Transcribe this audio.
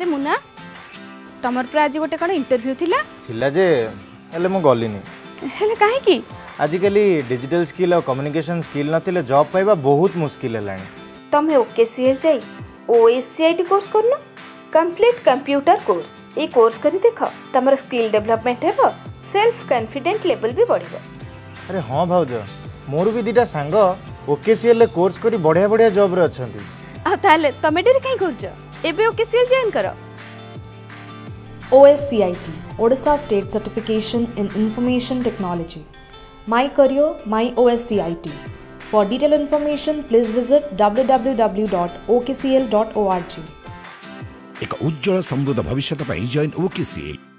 ଆରେ ମୁନା ତମର ପୁରା ଆଜି ଗୋଟେ କ'ଣ ଇଣ୍ଟରଭ୍ୟୁ ଥିଲା ଥିଲା ଯେ ହେଲେ ମୁଁ ଗଲିନି ହେଲେ କାହିଁକି ଆଜିକାଲି ଡିଜିଟାଲ ସ୍କିଲ୍ ଆଉ କମ୍ୟୁନିକେସନ୍ ସ୍କିଲ୍ ନଥିଲେ ଜବ୍ ପାଇବା ବହୁତ ମୁସ୍କିଲ ହେଲାଣି ତମେ ଓକେ ସିଏଲ୍ ଯାଇ ଓଏସିଆଇଟି କୋର୍ସ କରୁନ କମ୍ପ୍ଲିଟ୍ କମ୍ପ୍ୟୁଟର କୋର୍ସ ଏଇ କୋର୍ସ କରି ଦେଖ ତମର ସ୍କିଲ୍ ଡେଭଲପମେଣ୍ଟ ହେବ ସେଲ୍ଫ କନଫିଡେଣ୍ଟ ଲେଭେଲ ବି ବଢ଼ିବ ଆରେ ହଁ ଭାଉଜ ମୋର ବି ଦୁଇଟା ସାଙ୍ଗ ଓକେସିଏଲ୍ରେ କୋର୍ସ କରି ବଢ଼ିଆ ବଢ଼ିଆ ଜବ୍ରେ ଅଛନ୍ତି ଆଉ ତାହେଲେ ତମେ ଡେରି କାହିଁ କରୁଛ एबे ओके सील जॉइन करो OSCIT Odisha State Certification in Information Technology My Career My OSCIT For detailed information please visit www.okcl.org एक ଉଜ୍ଜଳ समृद्ध भविष्य पर जॉइन ଓକେସିଏଲ୍